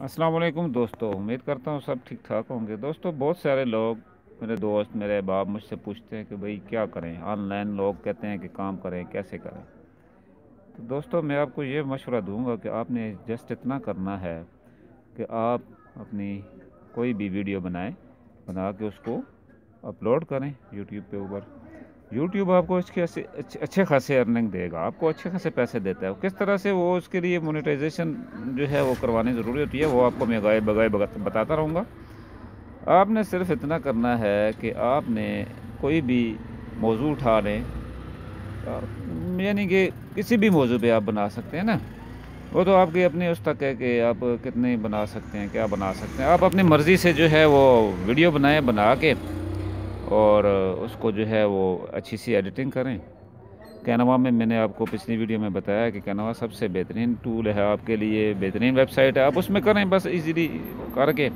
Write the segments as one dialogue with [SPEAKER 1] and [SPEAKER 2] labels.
[SPEAKER 1] वालेकुम दोस्तों, उम्मीद करता हूँ सब ठीक ठाक होंगे। दोस्तों, बहुत सारे लोग मेरे दोस्त, मेरे बाप मुझसे पूछते हैं कि भाई क्या करें? ऑनलाइन लोग कहते हैं कि काम करें, कैसे करें? तो दोस्तों, मैं आपको ये मशवरा दूँगा कि आपने जस्ट इतना करना है कि आप अपनी कोई भी वीडियो बनाएँ, बना के उसको अपलोड करें यूट्यूब पे ऊपर। यूट्यूब आपको इसके अच्छे अच्छे खासे अर्निंग देगा, आपको अच्छे खासे पैसे देता है। किस तरह से वो उसके लिए मोनेटाइजेशन जो है वो करवानी ज़रूरी होती है, वो आपको मैं गाय बगाए बताता रहूँगा। आपने सिर्फ़ इतना करना है कि आपने कोई भी मौजू उठा लें यानी कि किसी भी मौजू पे आप बना सकते हैं ना। वो तो आपकी अपनी उस तक है कि आप कितने बना सकते हैं, क्या बना सकते हैं। आप अपनी मर्ज़ी से जो है वो वीडियो बनाएँ, बना के और उसको जो है वो अच्छी सी एडिटिंग करें। कैनवा में मैंने आपको पिछली वीडियो में बताया कि कैनवा सबसे बेहतरीन टूल है आपके लिए, बेहतरीन वेबसाइट है, आप उसमें करें, बस इजीली करके।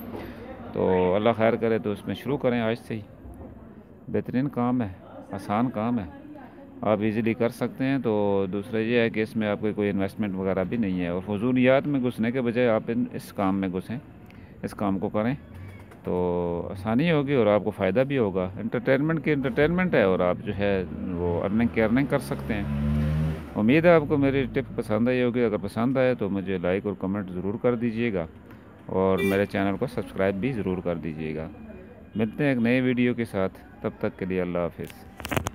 [SPEAKER 1] तो अल्लाह खैर करे तो उसमें शुरू करें आज से ही। बेहतरीन काम है, आसान काम है। आप इजीली कर सकते हैं तो दूसरा ये है कि इसमें आपके कोई इन्वेस्टमेंट वगैरह भी नहीं है। और फजूलियात में घुसने के बजाय आप इस काम में घुसें, इस काम को करें। तो आसानी होगी और आपको फ़ायदा भी होगा। इंटरटेनमेंट की इंटरटेनमेंट है और आप जो है वो अर्निंग की अर्निंग कर सकते हैं। उम्मीद है आपको मेरी टिप पसंद आई होगी। अगर पसंद आए तो मुझे लाइक और कमेंट ज़रूर कर दीजिएगा और मेरे चैनल को सब्सक्राइब भी ज़रूर कर दीजिएगा। मिलते हैं एक नए वीडियो के साथ। तब तक के लिए अल्लाह हाफिज़।